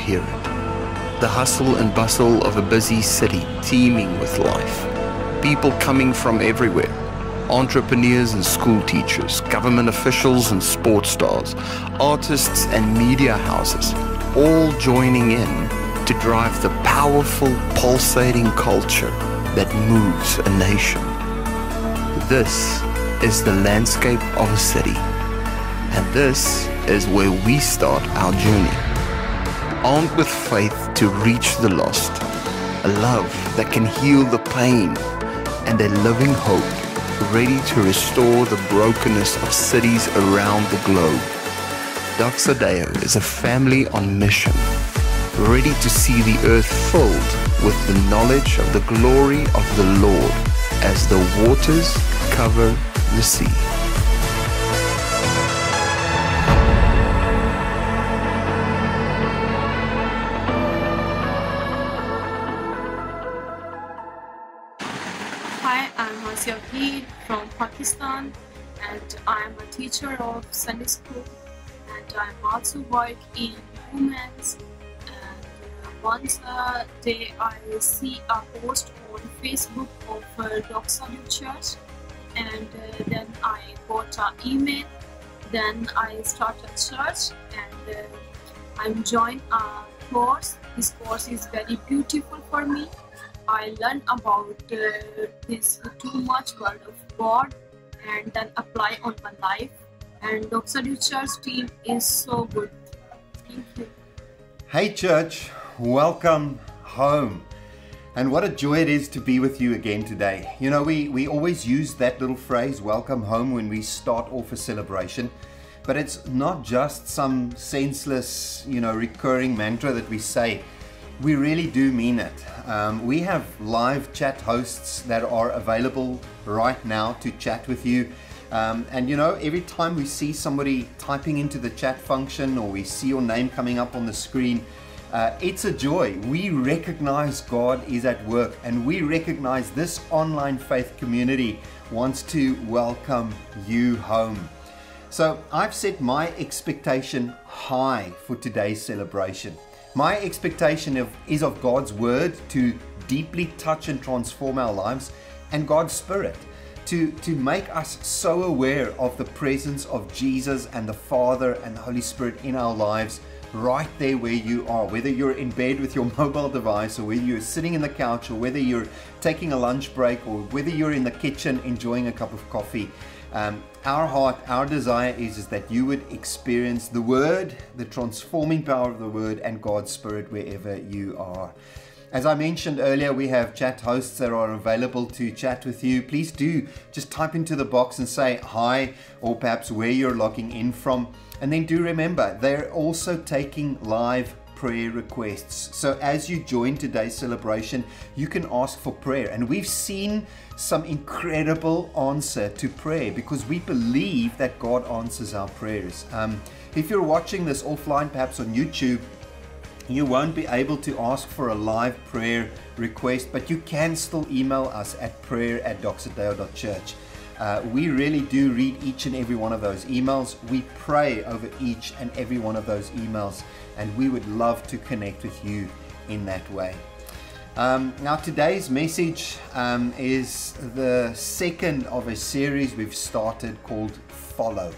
hear it? The hustle and bustle of a busy city teeming with life. People coming from everywhere. Entrepreneurs and school teachers, government officials and sports stars, artists and media houses, all joining in to drive the powerful, pulsating culture that moves a nation. This is the landscape of a city. And this is where we start our journey. Armed with faith to reach the lost, a love that can heal the pain, and a living hope ready to restore the brokenness of cities around the globe. Doxa Deo is a family on mission, ready to see the earth filled with the knowledge of the glory of the Lord as the waters cover the sea. Teacher of Sunday school and I'm also work in women's and uh, once a day I see a post on Facebook of uh, Doxa Church and uh, then I got an email then I start a church and uh, I'm join a course this course is very beautiful for me I learn about uh, this too much word of God and then apply on my life. And Doxa Church team is so good. Thank you. Hey, church, welcome home. And what a joy it is to be with you again today. You know, we, we always use that little phrase, welcome home, when we start off a celebration. But it's not just some senseless, you know, recurring mantra that we say. We really do mean it. Um, we have live chat hosts that are available right now to chat with you. Um, and you know, every time we see somebody typing into the chat function or we see your name coming up on the screen, uh, it's a joy. We recognize God is at work and we recognize this online faith community wants to welcome you home. So I've set my expectation high for today's celebration. My expectation of, is of God's Word to deeply touch and transform our lives and God's Spirit to, to make us so aware of the presence of Jesus and the Father and the Holy Spirit in our lives right there where you are. Whether you're in bed with your mobile device or whether you're sitting in the couch or whether you're taking a lunch break or whether you're in the kitchen enjoying a cup of coffee. Um, our heart, our desire is, is that you would experience the Word, the transforming power of the Word, and God's Spirit wherever you are. As I mentioned earlier, we have chat hosts that are available to chat with you. Please do just type into the box and say hi, or perhaps where you're logging in from. And then do remember, they're also taking live prayer requests. So as you join today's celebration, you can ask for prayer. And we've seen some incredible answer to prayer because we believe that God answers our prayers. Um, if you're watching this offline, perhaps on YouTube, you won't be able to ask for a live prayer request, but you can still email us at prayer at doxadeo.church. Uh, we really do read each and every one of those emails. We pray over each and every one of those emails, and we would love to connect with you in that way. Um, now, today's message um, is the second of a series we've started called Follow.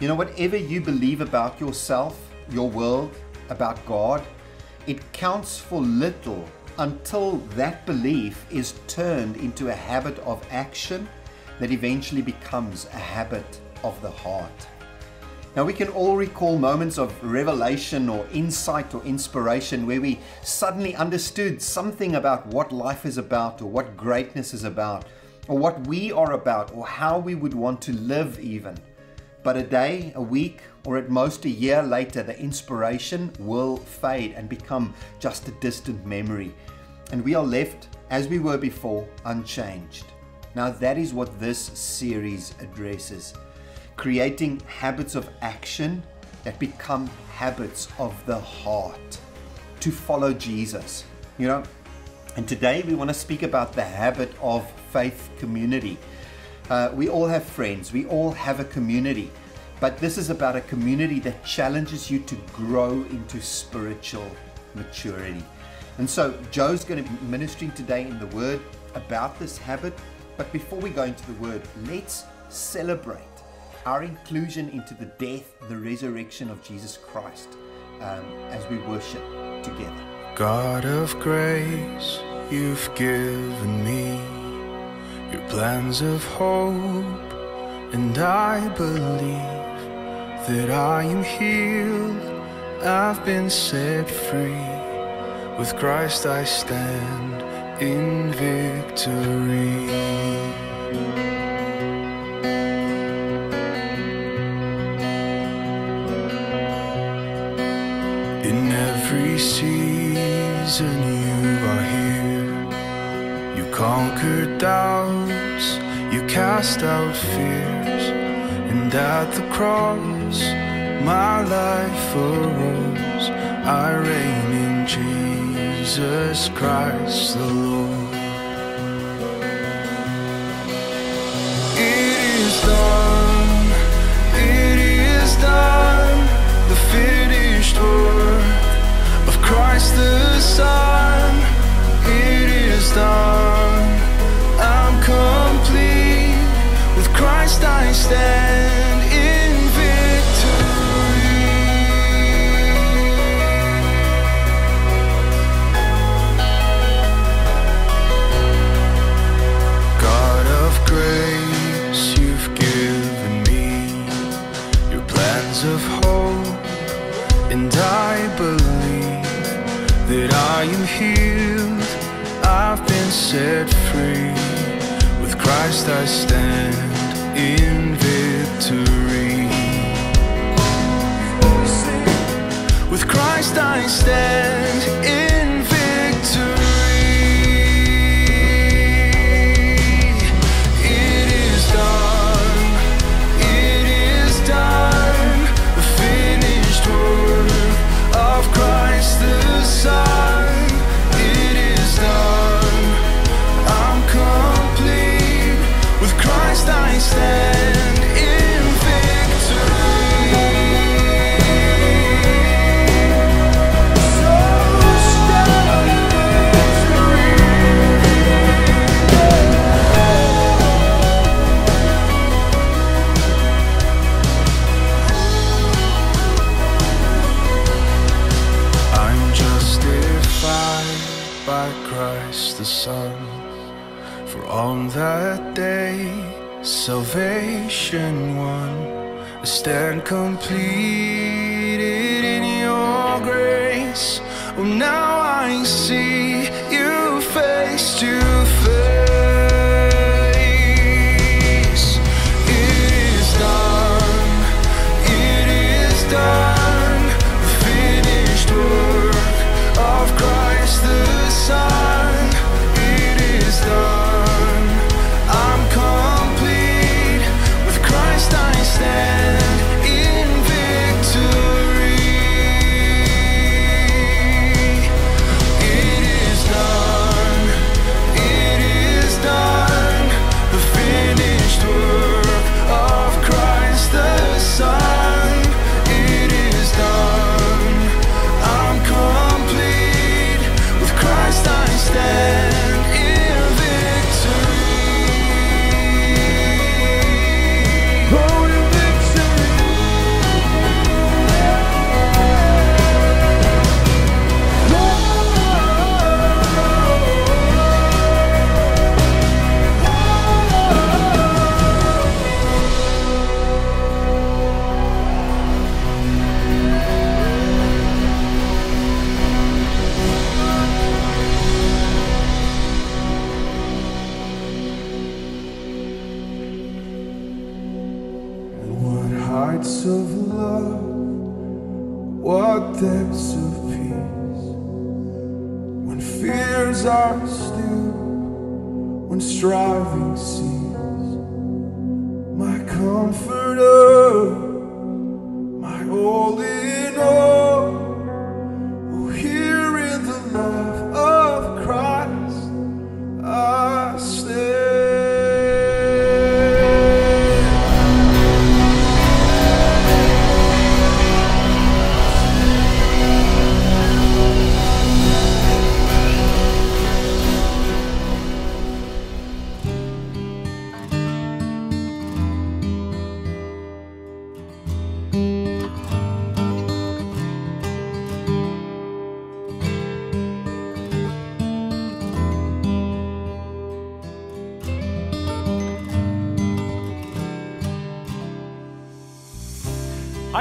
You know, whatever you believe about yourself, your world, about God, it counts for little until that belief is turned into a habit of action that eventually becomes a habit of the heart. Now, we can all recall moments of revelation or insight or inspiration where we suddenly understood something about what life is about or what greatness is about or what we are about or how we would want to live, even. But a day, a week, or at most a year later, the inspiration will fade and become just a distant memory. And we are left, as we were before, unchanged. Now, that is what this series addresses creating habits of action that become habits of the heart to follow Jesus. You know, and today we want to speak about the habit of faith community. Uh, we all have friends, we all have a community. But this is about a community that challenges you to grow into spiritual maturity. And so Joe's going to be ministering today in the Word about this habit. But before we go into the Word, let's celebrate our inclusion into the death, the resurrection of Jesus Christ um, as we worship together. God of grace, you've given me your plans of hope, and I believe that I am healed, I've been set free. With Christ I stand in victory. In every season you are here. You conquered doubts, you cast out fears, and at the cross my life arose. I reign in Jesus Christ the Lord. It is done, it is done, the finished work of Christ the Son. It is done, I'm complete. With Christ I stand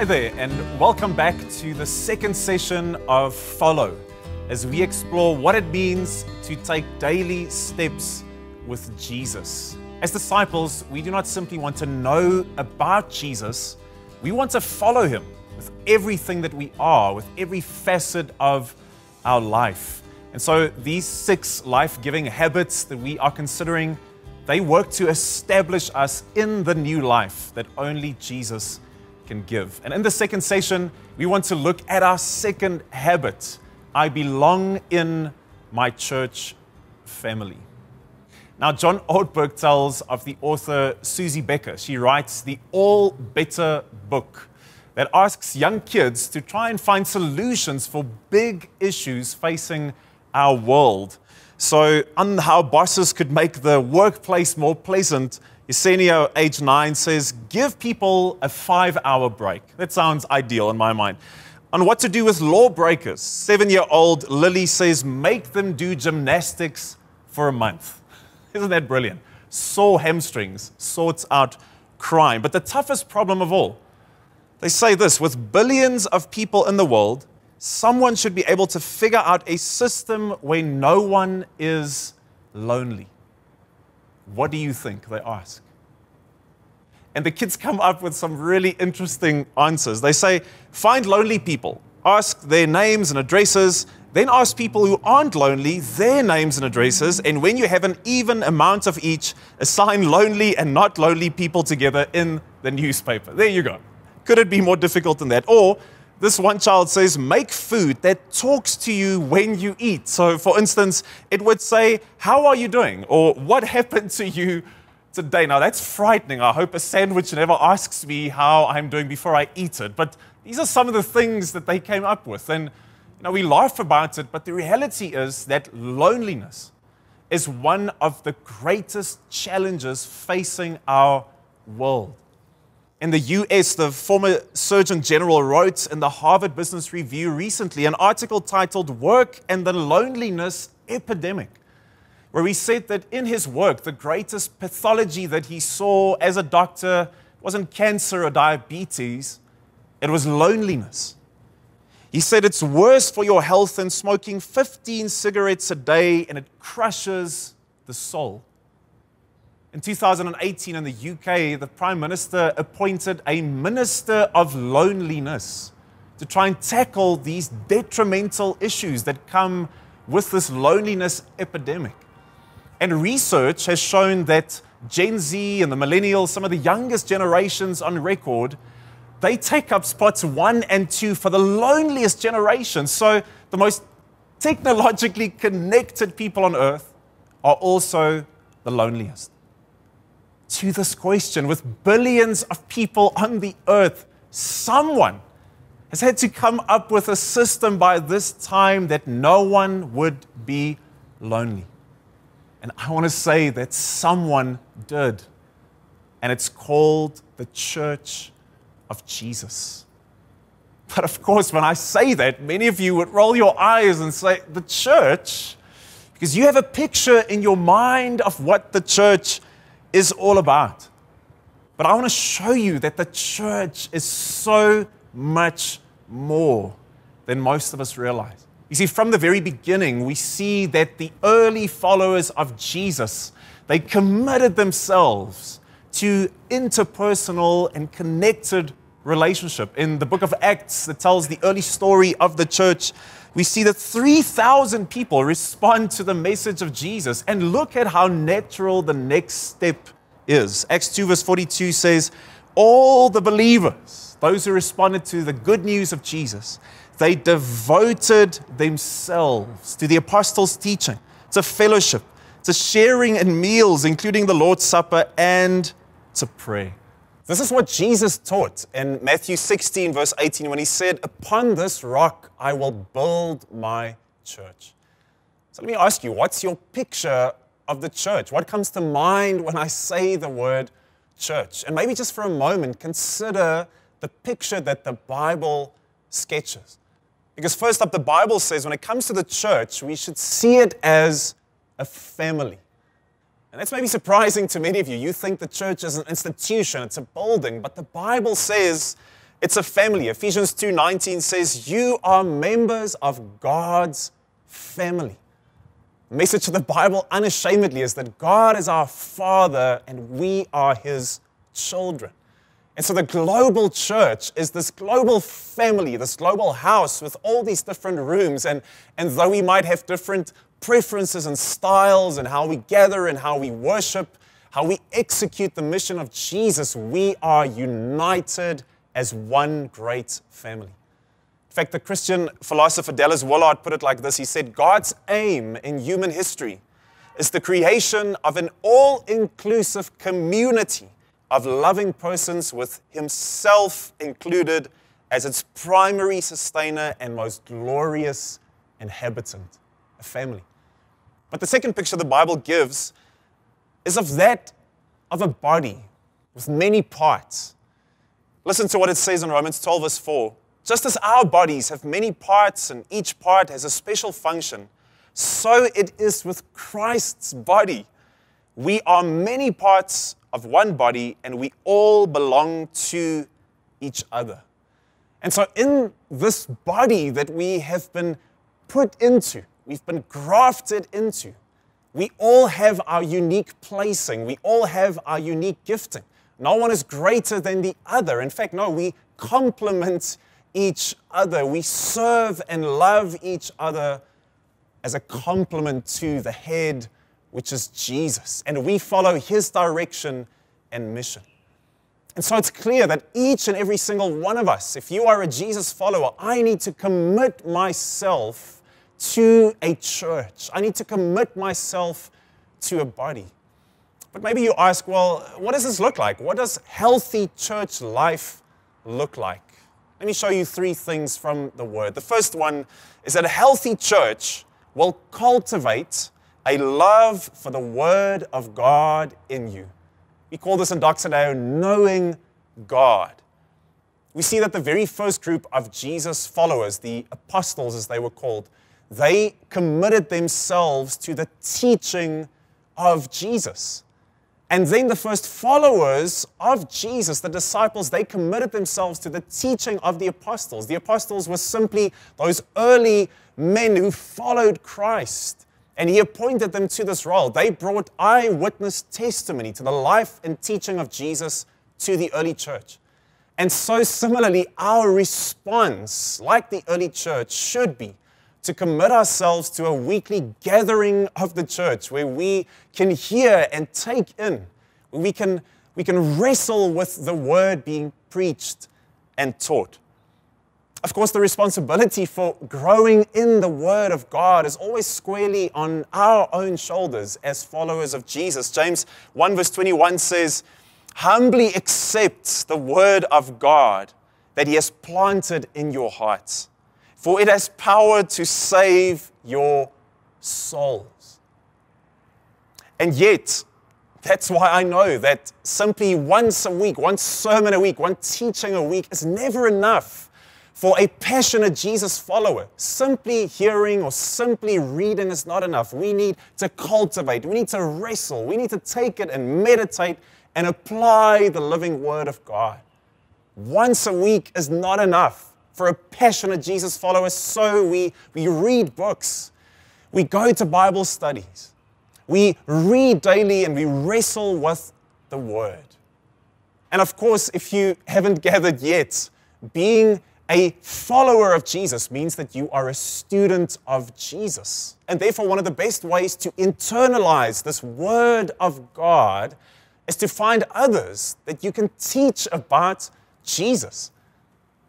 There, and welcome back to the second session of Follow as we explore what it means to take daily steps with Jesus. As disciples, we do not simply want to know about Jesus, we want to follow him with everything that we are, with every facet of our life. And so these six life-giving habits that we are considering, they work to establish us in the new life that only Jesus can give. And in the second session, we want to look at our second habit. I belong in my church family. Now, John Ortberg tells of the author Susie Becker. She writes the All Better book that asks young kids to try and find solutions for big issues facing our world. So, on how bosses could make the workplace more pleasant, Yesenia, age nine, says, Give people a five hour break. That sounds ideal in my mind. On what to do with lawbreakers, seven year old Lily says, Make them do gymnastics for a month. Isn't that brilliant? Sore hamstrings sorts out crime. But the toughest problem of all, they say this with billions of people in the world, someone should be able to figure out a system where no one is lonely. What do you think? They ask. And the kids come up with some really interesting answers. They say, find lonely people, ask their names and addresses, then ask people who aren't lonely their names and addresses, and when you have an even amount of each, assign lonely and not lonely people together in the newspaper. There you go. Could it be more difficult than that? Or this one child says, make food that talks to you when you eat. So, for instance, it would say, How are you doing? Or what happened to you today? Now, that's frightening. I hope a sandwich never asks me how I'm doing before I eat it. But these are some of the things that they came up with. And, you know, we laugh about it, but the reality is that loneliness is one of the greatest challenges facing our world in the US, the former Surgeon General wrote in the Harvard Business Review recently an article titled Work and the Loneliness Epidemic, where he said that in his work, the greatest pathology that he saw as a doctor wasn't cancer or diabetes, it was loneliness. He said it's worse for your health than smoking 15 cigarettes a day and it crushes the soul. In 2018, in the UK, the Prime Minister appointed a Minister of Loneliness to try and tackle these detrimental issues that come with this loneliness epidemic. And research has shown that Gen Z and the millennials, some of the youngest generations on record, they take up spots one and two for the loneliest generation. So the most technologically connected people on earth are also the loneliest to this question with billions of people on the earth, someone has had to come up with a system by this time that no one would be lonely. And I want to say that someone did. And it's called the Church of Jesus. But of course, when I say that, many of you would roll your eyes and say, The church? Because you have a picture in your mind of what the church is all about. But I want to show you that the church is so much more than most of us realize. You see, from the very beginning, we see that the early followers of Jesus, they committed themselves to interpersonal and connected relationship. In the book of Acts that tells the early story of the church, we see that 3,000 people respond to the message of Jesus. And look at how natural the next step is. Acts 2, verse 42 says, All the believers, those who responded to the good news of Jesus, they devoted themselves to the apostles' teaching, to fellowship, to sharing in meals, including the Lord's Supper, and to prayer. This is what Jesus taught in Matthew 16, verse 18, when he said, Upon this rock I will build my church. So let me ask you, what's your picture of the church? What comes to mind when I say the word church? And maybe just for a moment, consider the picture that the Bible sketches. Because, first up, the Bible says when it comes to the church, we should see it as a family. And that's maybe surprising to many of you. You think the church is an institution, it's a building, but the Bible says It's a family. Ephesians 2:19 says, "You are members of God's family." The message of the Bible unashamedly is that God is our Father and we are His children. And so the global church is this global family, this global house with all these different rooms. And, and though we might have different preferences and styles and how we gather and how we worship, how we execute the mission of Jesus, we are united as one great family. In fact, the Christian philosopher Dallas Willard put it like this He said, God's aim in human history is the creation of an all inclusive community of loving persons with Himself included as its primary sustainer and most glorious inhabitant, family. But the second picture the Bible gives is of that of a body with many parts. Listen to what it says in Romans 12, verse 4. Just as our bodies have many parts and each part has a special function, so it is with Christ's body. We are many parts of one body and we all belong to each other. And so, in this body that we have been put into, we've been grafted into, we all have our unique placing, we all have our unique gifting. No one is greater than the other. In fact, no, we complement each other. We serve and love each other as a complement to the head, which is Jesus. And we follow his direction and mission. And so it's clear that each and every single one of us, if you are a Jesus follower, I need to commit myself to a church. I need to commit myself to a body. But maybe you ask, well, what does this look like? What does healthy church life look like? Let me show you three things from the Word. The first one is that a healthy church will cultivate a love for the Word of God in you. We call this in Doxa Deo knowing God. We see that the very first group of Jesus followers, the apostles as they were called, they committed themselves to the teaching of Jesus. And then the first followers of Jesus, the disciples, they committed themselves to the teaching of the apostles. The apostles were simply those early men who followed Christ. And he appointed them to this role. They brought eyewitness testimony to the life and teaching of Jesus to the early church. And so, similarly, our response, like the early church, should be to commit ourselves to a weekly gathering of the church where we can hear and take in, where we can, we can wrestle with the word being preached and taught. Of course, the responsibility for growing in the Word of God is always squarely on our own shoulders as followers of Jesus. James 1 verse 21 says, Humbly accept the Word of God that He has planted in your hearts for it has power to save your souls. And yet, that's why I know that simply once a week, one sermon a week, one teaching a week is never enough for a passionate Jesus follower. Simply hearing or simply reading is not enough. We need to cultivate, we need to wrestle, we need to take it and meditate and apply the living Word of God. Once a week is not enough for a passionate Jesus follower, so we, we read books, we go to Bible studies, we read daily, and we wrestle with the Word. And of course, if you haven't gathered yet, being a follower of Jesus means that you are a student of Jesus. And therefore, one of the best ways to internalize this Word of God is to find others that you can teach about Jesus.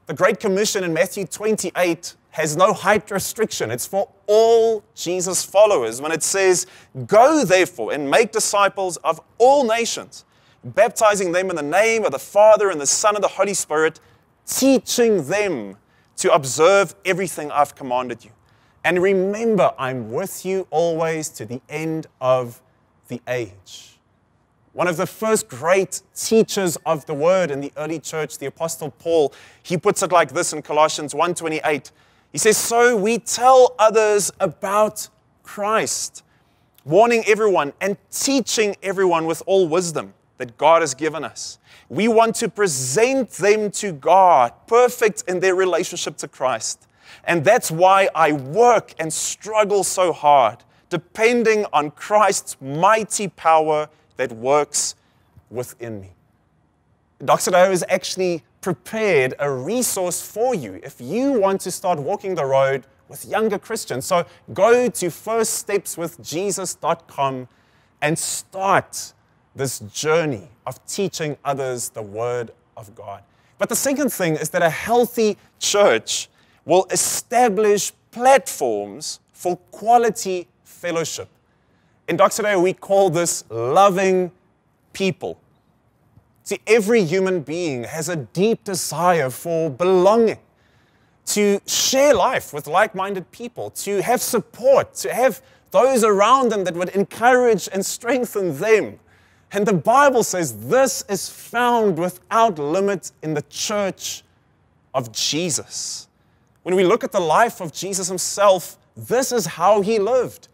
The Great Commission in Matthew 28 has no height restriction. It's for all Jesus followers when it says, Go therefore and make disciples of all nations, baptizing them in the name of the Father and the Son and the Holy Spirit, teaching them to observe everything I've commanded you. And remember, I'm with you always to the end of the age. One of the first great teachers of the word in the early church, the apostle Paul, he puts it like this in Colossians 1:28. He says, "So we tell others about Christ, warning everyone and teaching everyone with all wisdom, that God has given us. We want to present them to God, perfect in their relationship to Christ. And that's why I work and struggle so hard, depending on Christ's mighty power that works within me. Dr. Doxa Deo has actually prepared a resource for you if you want to start walking the road with younger Christians. So go to firststepswithjesus.com and start this journey of teaching others the Word of God. But the second thing is that a healthy church will establish platforms for quality fellowship. In Doxa Deo, we call this loving people. See, every human being has a deep desire for belonging, to share life with like minded people, to have support, to have those around them that would encourage and strengthen them. And the Bible says this is found without limit in the church of Jesus. When we look at the life of Jesus himself, this is how he lived.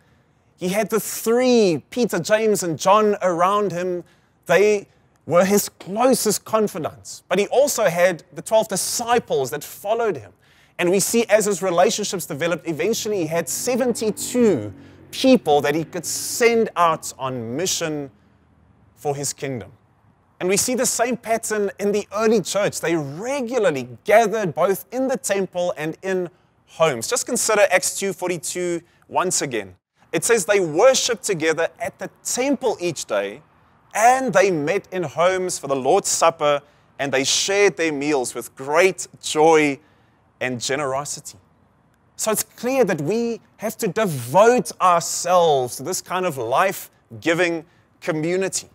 He had the three, Peter, James, and John, around him. They were his closest confidants. But he also had the 12 disciples that followed him. And we see as his relationships developed, eventually he had 72 people that he could send out on mission for his kingdom. And we see the same pattern in the early church. They regularly gathered both in the temple and in homes. Just consider Acts 2:42 once again. It says they worshiped together at the temple each day and they met in homes for the Lord's Supper, and they shared their meals with great joy and generosity. So it's clear that we have to devote ourselves to this kind of life giving community.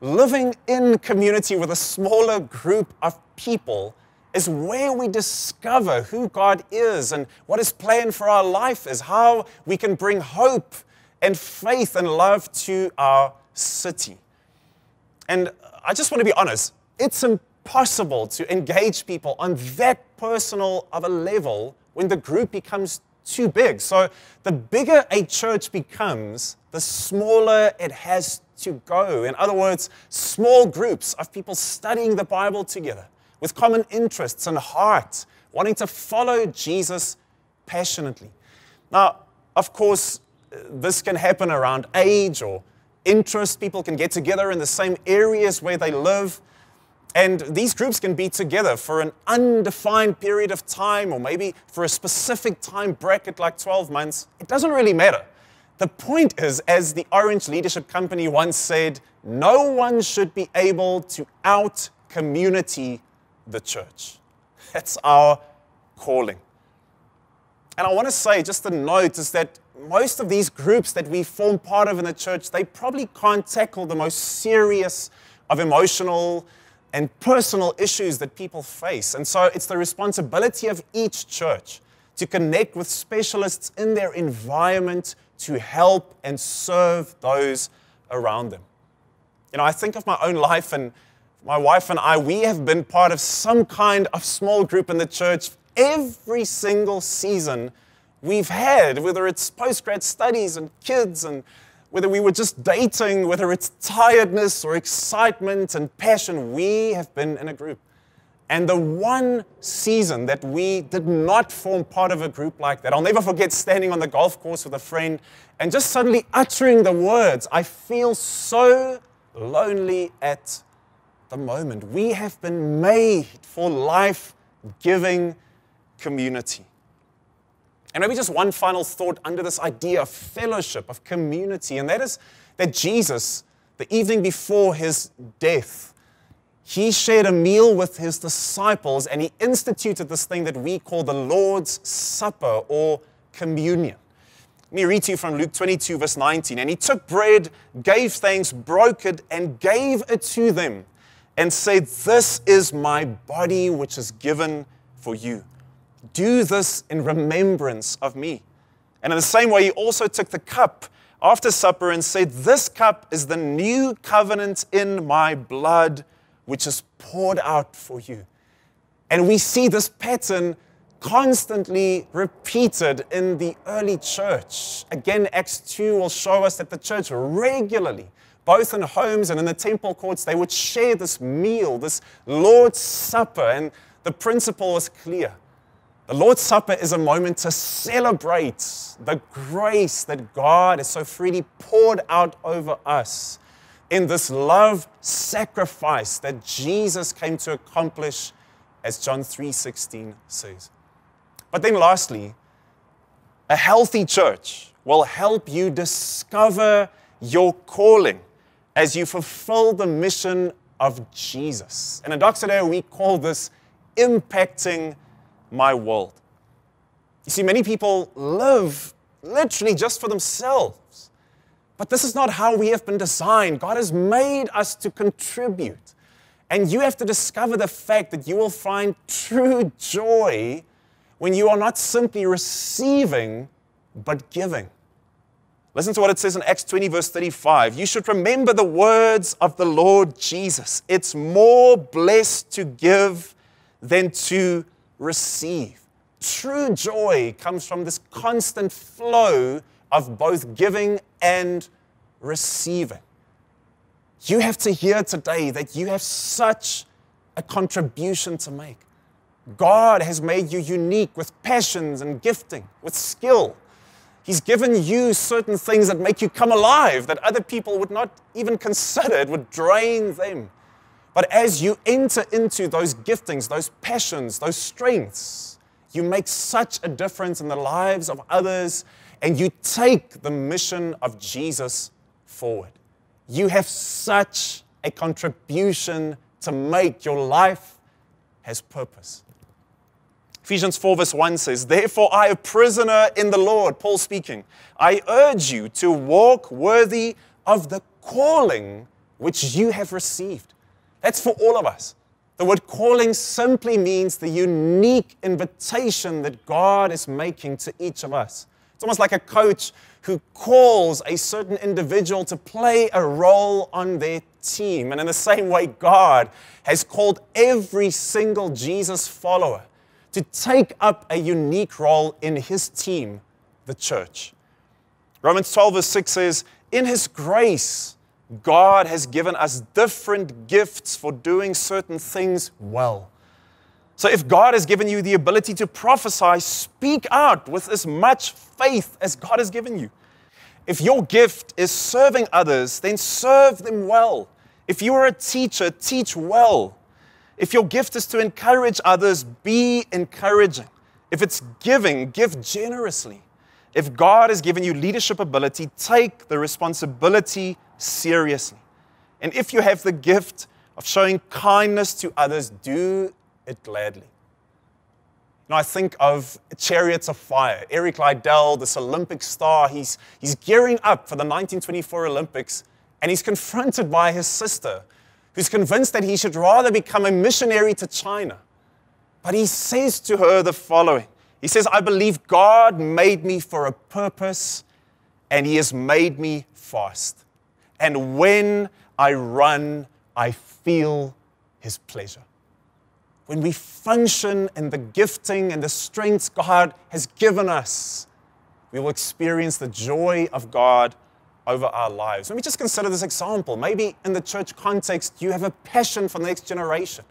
Living in community with a smaller group of people is where we discover who God is and what His plan for our life is, how we can bring hope and faith and love to our city. And I just want to be honest, it's impossible to engage people on that personal of a level when the group becomes too big. So the bigger a church becomes, the smaller it has to go. In other words, small groups of people studying the Bible together with common interests and heart, wanting to follow Jesus passionately. Now, of course, this can happen around age or interest. People can get together in the same areas where they live. And these groups can be together for an undefined period of time or maybe for a specific time bracket like 12 months. It doesn't really matter. The point is, as the Orange Leadership Company once said, no one should be able to out community the church. That's our calling. And I want to say, just a note, is that most of these groups that we form part of in the church, they probably can't tackle the most serious of emotional and personal issues that people face. And so it's the responsibility of each church to connect with specialists in their environment to help and serve those around them. You know, I think of my own life, and my wife and I, we have been part of some kind of small group in the church every single season we've had, whether it's postgrad studies and kids, and whether we were just dating, whether it's tiredness or excitement and passion, we have been in a group. And the one season that we did not form part of a group like that, I'll never forget standing on the golf course with a friend and just suddenly uttering the words, I feel so lonely at the moment. We have been made for life giving community. And maybe just one final thought under this idea of fellowship, of community, and that is that Jesus, the evening before his death, he shared a meal with his disciples and he instituted this thing that we call the Lord's Supper or communion. Let me read to you from Luke 22, verse 19. And he took bread, gave thanks, broke it, and gave it to them, and say, This is my body, which is given for you. Do this in remembrance of me. And in the same way, he also took the cup after supper and said, This cup is the new covenant in my blood, which is poured out for you. And we see this pattern constantly repeated in the early church. Again, Acts 2 will show us that the church regularly both in homes and in the temple courts, they would share this meal, this Lord's Supper, and the principle was clear. The Lord's Supper is a moment to celebrate the grace that God has so freely poured out over us in this love sacrifice that Jesus came to accomplish as John 3:16 says. But then lastly, a healthy church will help you discover your calling as you fulfill the mission of Jesus. And in Doxa Deo, we call this impacting my world. You see, many people live literally just for themselves. But this is not how we have been designed. God has made us to contribute. And you have to discover the fact that you will find true joy when you are not simply receiving, but giving. Listen to what it says in Acts 20, verse 35. You should remember the words of the Lord Jesus. It's more blessed to give than to receive. True joy comes from this constant flow of both giving and receiving. You have to hear today that you have such a contribution to make. God has made you unique with passions and gifting, with skill. He's given you certain things that make you come alive that other people would not even consider, it would drain them. But as you enter into those giftings, those passions, those strengths, you make such a difference in the lives of others and you take the mission of Jesus forward. You have such a contribution to make. Your life has purpose. Ephesians 4, verse 1 says, Therefore, I, a prisoner in the Lord, Paul speaking, I urge you to walk worthy of the calling which you have received. That's for all of us. The word calling simply means the unique invitation that God is making to each of us. It's almost like a coach who calls a certain individual to play a role on their team. And in the same way, God has called every single Jesus follower to take up a unique role in his team, the church. Romans 12, verse 6 says, In his grace, God has given us different gifts for doing certain things well. So, if God has given you the ability to prophesy, speak out with as much faith as God has given you. If your gift is serving others, then serve them well. If you are a teacher, teach well. If your gift is to encourage others, be encouraging. If it's giving, give generously. If God has given you leadership ability, take the responsibility seriously. And if you have the gift of showing kindness to others, do it gladly. Now, I think of Chariots of Fire. Eric Liddell, this Olympic star, he's, he's gearing up for the 1924 Olympics, and he's confronted by his sister who's convinced that he should rather become a missionary to China. But he says to her the following He says, I believe God made me for a purpose, and He has made me fast. And when I run, I feel His pleasure. When we function in the gifting and the strengths God has given us, we will experience the joy of God over our lives. Let me just consider this example. Maybe in the church context, you have a passion for the next generation.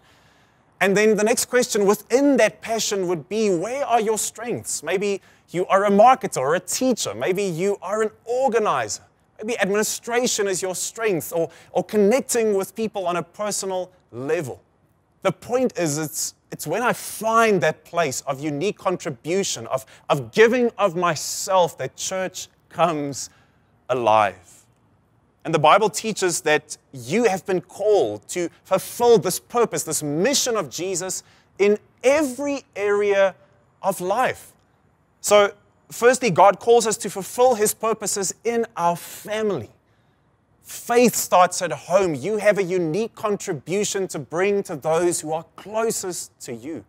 And then the next question within that passion would be where are your strengths? Maybe you are a marketer or a teacher. Maybe you are an organizer. Maybe administration is your strength or, or connecting with people on a personal level. The point is, it's, it's when I find that place of unique contribution, of, of giving of myself, that church comes alive. And the Bible teaches that you have been called to fulfill this purpose, this mission of Jesus in every area of life. So, firstly, God calls us to fulfill his purposes in our family. Faith starts at home. You have a unique contribution to bring to those who are closest to you.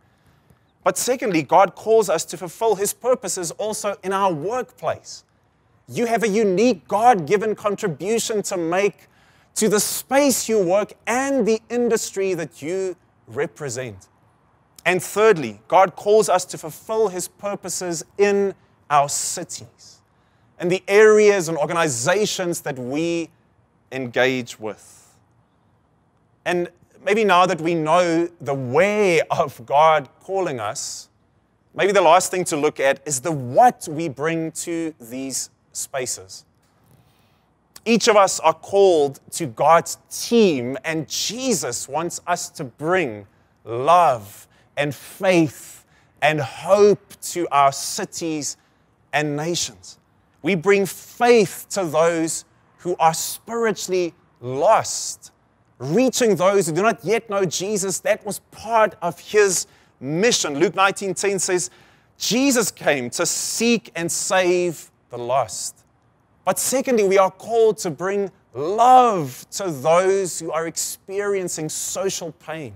But secondly, God calls us to fulfill his purposes also in our workplace. You have a unique God given contribution to make to the space you work and the industry that you represent. And thirdly, God calls us to fulfill His purposes in our cities and the areas and organizations that we engage with. And maybe now that we know the way of God calling us, maybe the last thing to look at is the what we bring to these spaces. Each of us are called to God's team, and Jesus wants us to bring love and faith and hope to our cities and nations. We bring faith to those who are spiritually lost, reaching those who do not yet know Jesus. That was part of his mission. Luke 19:10 says, Jesus came to seek and save the lost. But secondly, we are called to bring love to those who are experiencing social pain.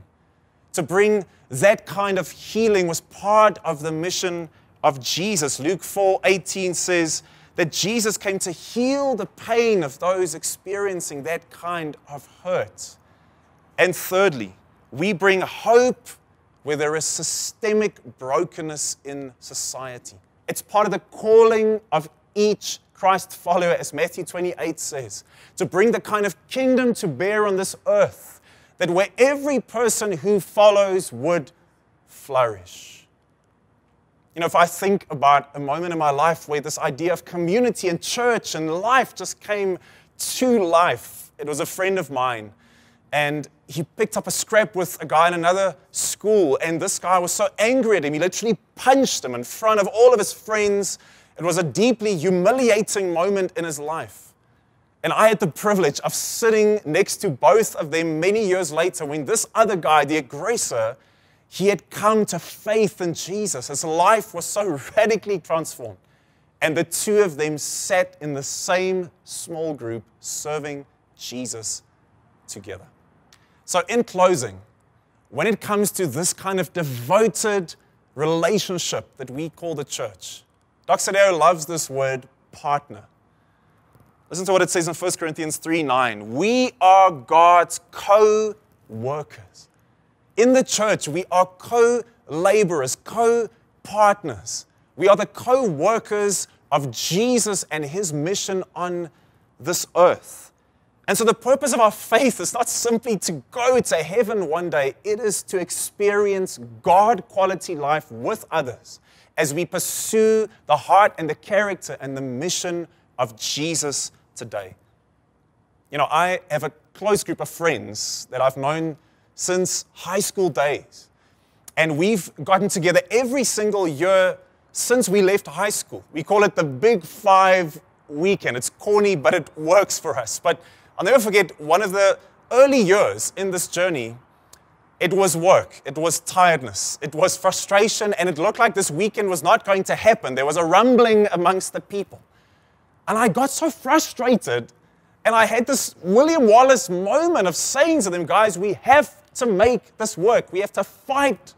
To bring that kind of healing was part of the mission of Jesus. Luke 4:18 says that Jesus came to heal the pain of those experiencing that kind of hurt. And thirdly, we bring hope where there is systemic brokenness in society. It's part of the calling of each Christ follower, as Matthew 28 says, to bring the kind of kingdom to bear on this earth, that where every person who follows would flourish. You know, if I think about a moment in my life where this idea of community and church and life just came to life, it was a friend of mine. And he picked up a scrap with a guy in another school, and this guy was so angry at him, he literally punched him in front of all of his friends it was a deeply humiliating moment in his life. And I had the privilege of sitting next to both of them many years later when this other guy, the aggressor, he had come to faith in Jesus. His life was so radically transformed. And the two of them sat in the same small group serving Jesus together. So, in closing, when it comes to this kind of devoted relationship that we call the church, Doxa Deo loves this word partner. Listen to what it says in 1 Corinthians 3 9. We are God's co workers. In the church, we are co laborers, co partners. We are the co workers of Jesus and his mission on this earth. And so, the purpose of our faith is not simply to go to heaven one day, it is to experience God quality life with others as we pursue the heart and the character and the mission of Jesus today. You know, I have a close group of friends that I've known since high school days. And we've gotten together every single year since we left high school. We call it the Big Five Weekend. It's corny, but it works for us. But I'll never forget one of the early years in this journey it was work, it was tiredness, it was frustration, and it looked like this weekend was not going to happen. There was a rumbling amongst the people. And I got so frustrated, and I had this William Wallace moment of saying to them, guys, we have to make this work. We have to fight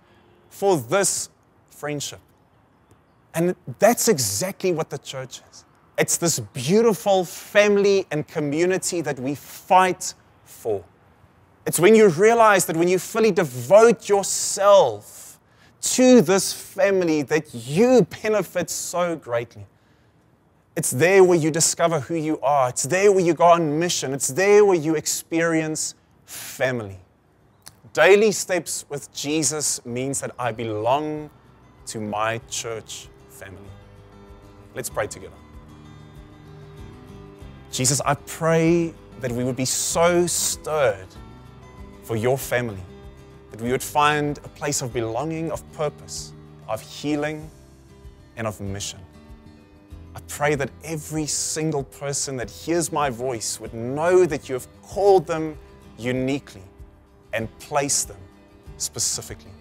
for this friendship. And that's exactly what the church is. It's this beautiful family and community that we fight for. It's when you realize that when you fully devote yourself to this family that you benefit so greatly. It's there where you discover who you are. It's there where you go on mission. It's there where you experience family. Daily steps with Jesus means that I belong to my church family. Let's pray together. Jesus, I pray that we would be so stirred for your family, that we would find a place of belonging, of purpose, of healing, and of mission. I pray that every single person that hears my voice would know that you have called them uniquely and placed them specifically.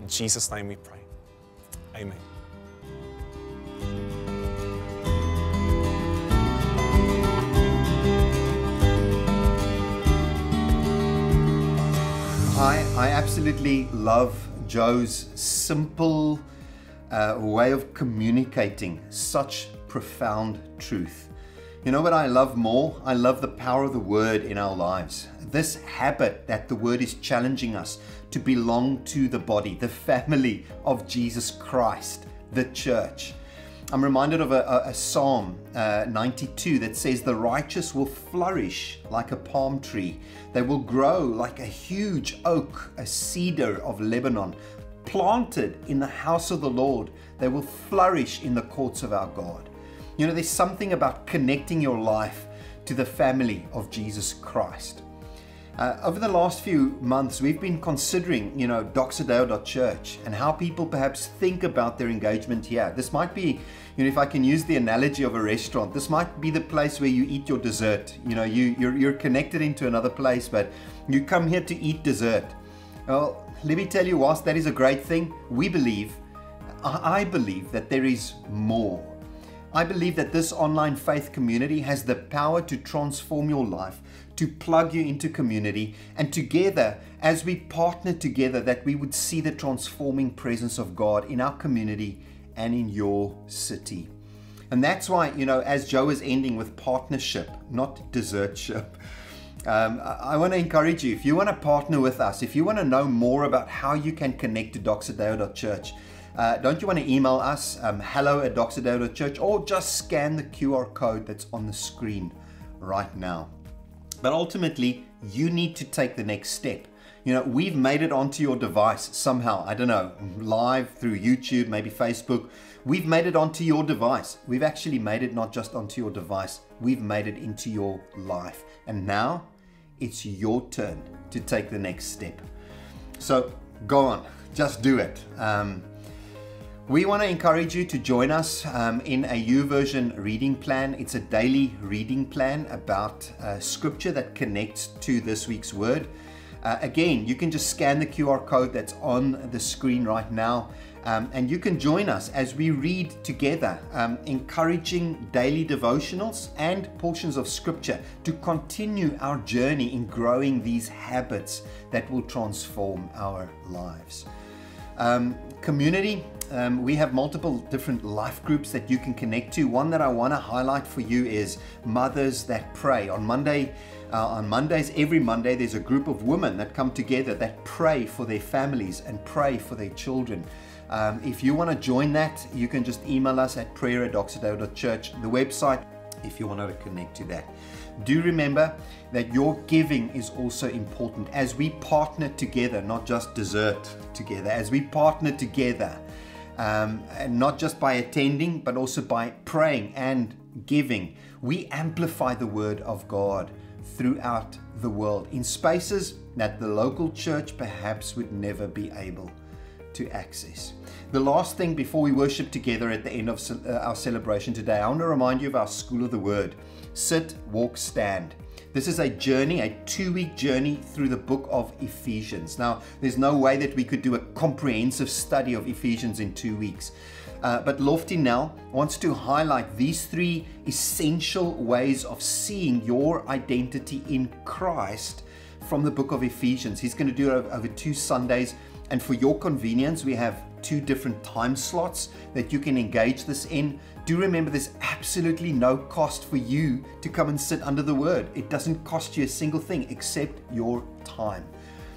In Jesus' name we pray. Amen. I, I absolutely love Jo's simple uh, way of communicating such profound truth. You know what I love more? I love the power of the word in our lives. This habit that the word is challenging us to belong to the body, the family of Jesus Christ, the church. I'm reminded of a, a, a Psalm uh, 92 that says, The righteous will flourish like a palm tree. They will grow like a huge oak, a cedar of Lebanon. Planted in the house of the Lord, they will flourish in the courts of our God. You know, there's something about connecting your life to the family of Jesus Christ. Uh, over the last few months, we've been considering, you know, Church and how people perhaps think about their engagement here. This might be, you know, if I can use the analogy of a restaurant, this might be the place where you eat your dessert. You know, you, you're, you're connected into another place, but you come here to eat dessert. Well, let me tell you, whilst that is a great thing, we believe, I believe that there is more. I believe that this online faith community has the power to transform your life to plug you into community, and together, as we partner together, that we would see the transforming presence of God in our community and in your city. And that's why, you know, as Jo is ending with partnership, not desertship. Um, I, want to encourage you if you want to partner with us, if you want to know more about how you can connect to doxadeo.church, uh, don't you want to email us um, hello at doxadeo.church or just scan the QR code that's on the screen right now? But ultimately, you need to take the next step. You know, we've made it onto your device somehow. I don't know, live through YouTube, maybe Facebook. We've made it onto your device. We've actually made it not just onto your device, we've made it into your life. And now it's your turn to take the next step. So go on, just do it. Um, we want to encourage you to join us um, in a YouVersion reading plan. It's a daily reading plan about uh, scripture that connects to this week's word. Uh, again, you can just scan the QR code that's on the screen right now, um, and you can join us as we read together, um, encouraging daily devotionals and portions of scripture to continue our journey in growing these habits that will transform our lives. Um, community, um, we have multiple different life groups that you can connect to. One that I want to highlight for you is Mothers That Pray. On Monday, uh, on Mondays, every Monday, there's a group of women that come together that pray for their families and pray for their children. Um, if you want to join that, you can just email us at prayer at church. The website, if you want to connect to that. Do remember that your giving is also important as we partner together, not just dessert together, as we partner together um, and not just by attending, but also by praying and giving. We amplify the word of God throughout the world in spaces that the local church perhaps would never be able to access. The last thing before we worship together at the end of uh, our celebration today, I want to remind you of our School of the Word. Sit, walk, stand. This is a journey, a two week journey through the book of Ephesians. Now, there's no way that we could do a comprehensive study of Ephesians in two weeks. Uh, but Lofty Nell wants to highlight these three essential ways of seeing your identity in Christ from the book of Ephesians. He's going to do it over two Sundays. And for your convenience, we have two different time slots that you can engage this in. Do remember there's absolutely no cost for you to come and sit under the word. It doesn't cost you a single thing except your time.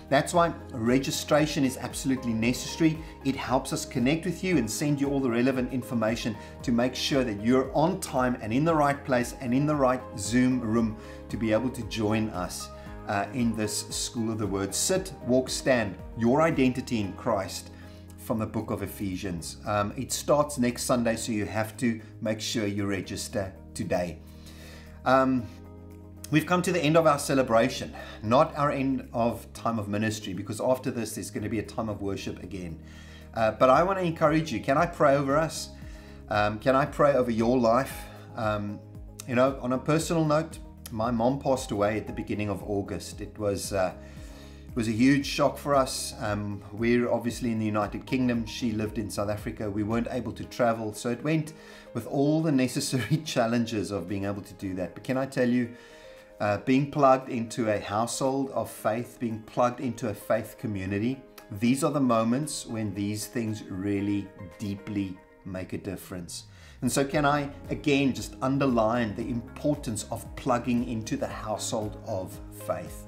That's why registration is absolutely necessary. It helps us connect with you and send you all the relevant information to make sure that you're on time and in the right place and in the right Zoom room to be able to join us uh, in this School of the Word. Sit, walk, stand, your identity in Christ from the book of Ephesians. Um, it starts next Sunday, so you have to make sure you register today. Um, we've come to the end of our celebration, not our end of time of ministry, because after this, there's going to be a time of worship again. Uh, but I want to encourage you. Can I pray over us? Um, can I pray over your life? Um, you know, on a personal note, my mom passed away at the beginning of August. It was. Uh, was a huge shock for us. Um, we're obviously in the United Kingdom. She lived in South Africa. We weren't able to travel. So it went with all the necessary challenges of being able to do that. But can I tell you, uh, being plugged into a household of faith, being plugged into a faith community, these are the moments when these things really deeply make a difference. And so, can I again just underline the importance of plugging into the household of faith?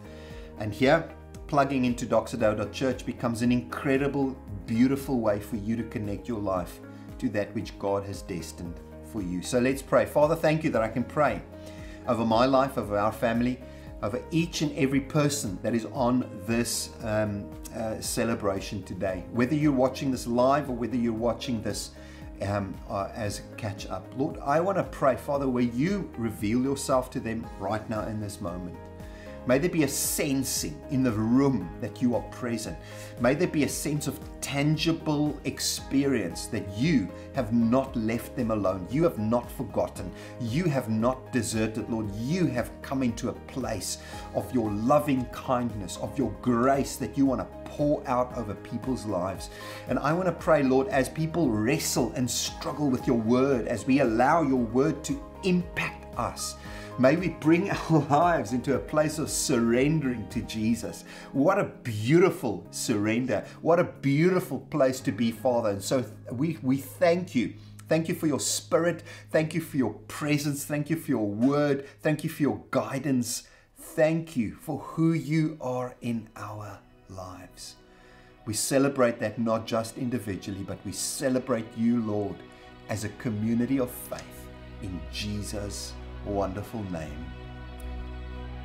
And here, plugging into doxadeo.church becomes an incredible, beautiful way for you to connect your life to that which God has destined for you. So let's pray. Father, thank you that I can pray over my life, over our family, over each and every person that is on this um, uh, celebration today. Whether you're watching this live or whether you're watching this um, uh, as catch up. Lord, I want to pray, Father, where you reveal yourself to them right now in this moment. May there be a sensing in the room that you are present. May there be a sense of tangible experience that you have not left them alone. You have not forgotten. You have not deserted, Lord. You have come into a place of your loving kindness, of your grace that you want to pour out over people's lives. And I want to pray, Lord, as people wrestle and struggle with your word, as we allow your word to impact us May we bring our lives into a place of surrendering to Jesus. What a beautiful surrender. What a beautiful place to be, Father. And so we, we thank you. Thank you for your spirit. Thank you for your presence. Thank you for your word. Thank you for your guidance. Thank you for who you are in our lives. We celebrate that not just individually, but we celebrate you, Lord, as a community of faith in Jesus' wonderful name.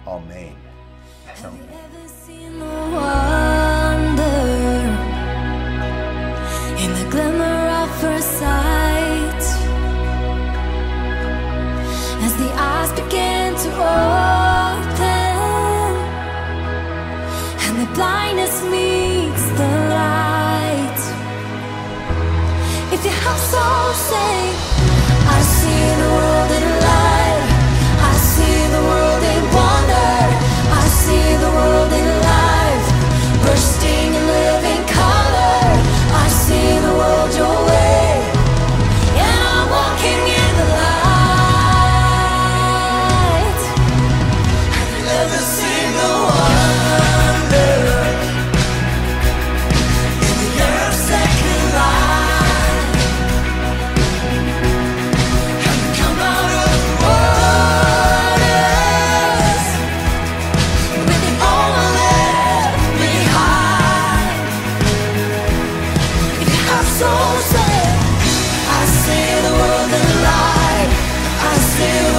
Amen. The eyes begin to open and the blindness meets the light. If your soul say, I see the world in light. I see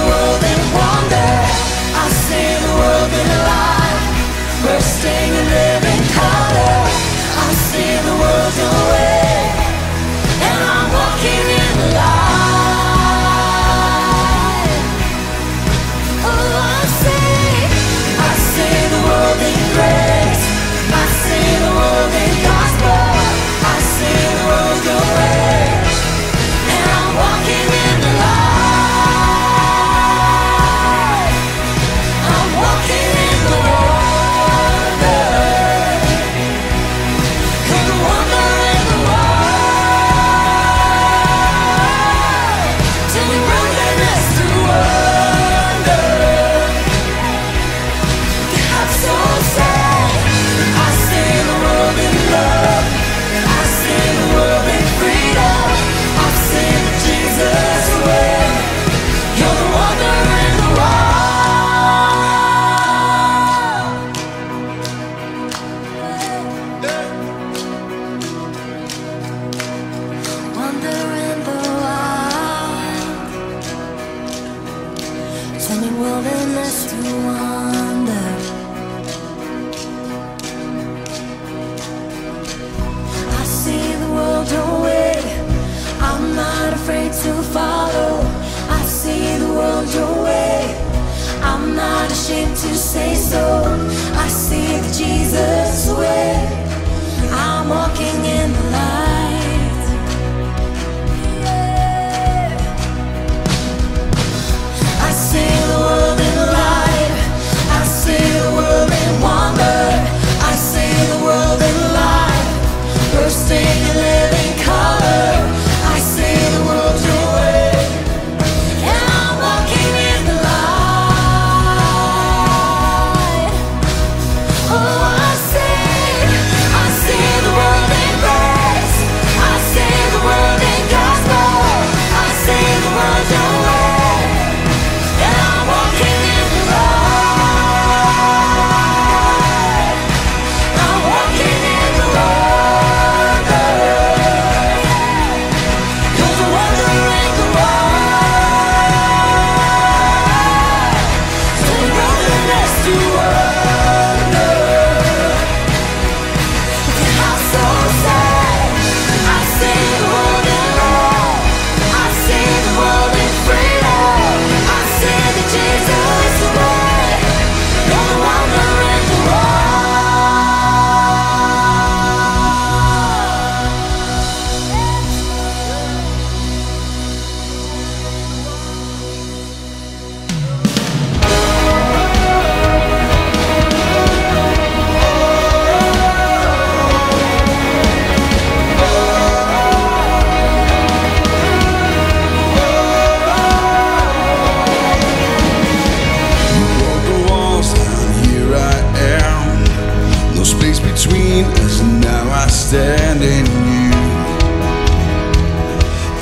stand in you.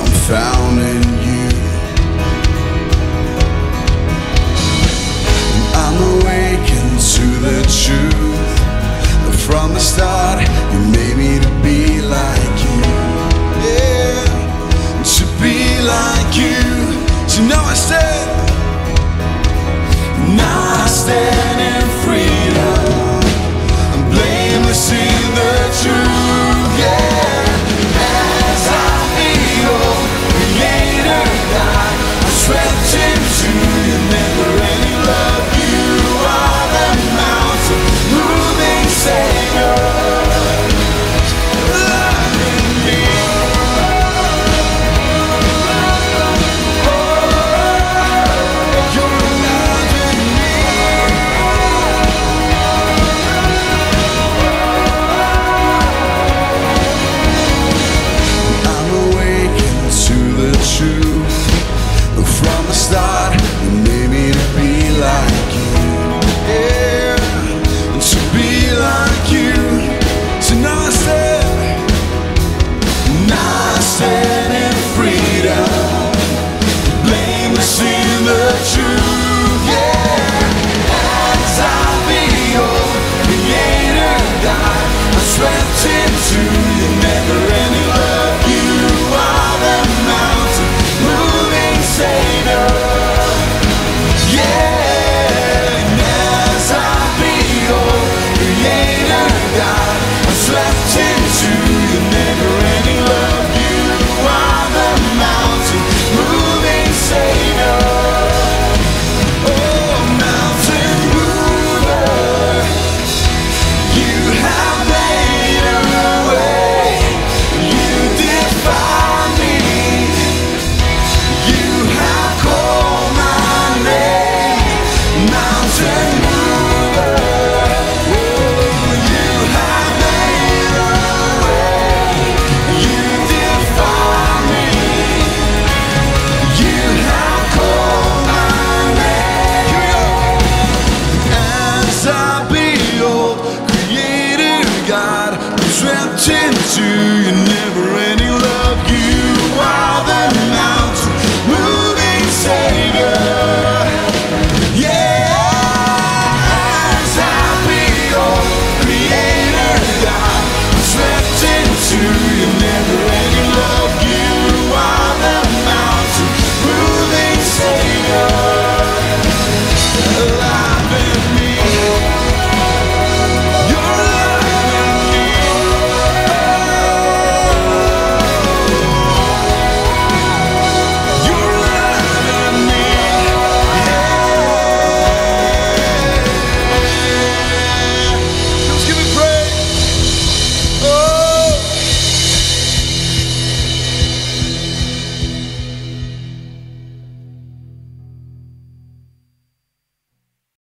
I'm found in you. And I'm awakened to the truth. But from the start, you made me to be like you. Yeah, to be like you. You know I stand. Now I stand.